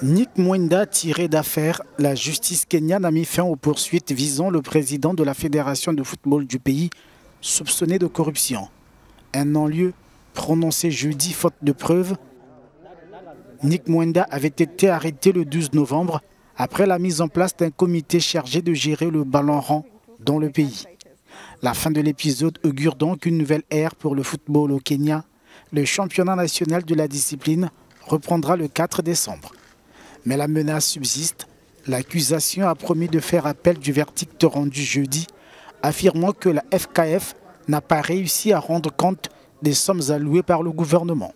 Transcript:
Nick Mwenda tiré d'affaire, la justice kenyane a mis fin aux poursuites visant le président de la fédération de football du pays, soupçonné de corruption. Un non-lieu prononcé jeudi faute de preuves. Nick Mwenda avait été arrêté le 12 novembre après la mise en place d'un comité chargé de gérer le ballon rang dans le pays. La fin de l'épisode augure donc une nouvelle ère pour le football au Kenya. Le championnat national de la discipline reprendra le 4 décembre. Mais la menace subsiste. L'accusation a promis de faire appel du verdict rendu jeudi, affirmant que la FKF n'a pas réussi à rendre compte des sommes allouées par le gouvernement.